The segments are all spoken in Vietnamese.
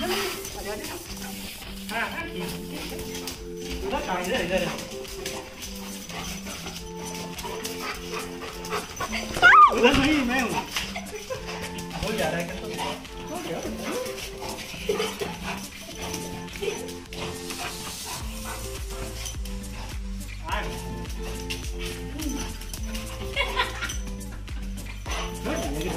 Lên mấy mấy không? Ủa giờ đây cái tôi Có dở Ai? Hết rồi cái đó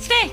Stay.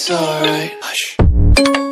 it's alright. Hush.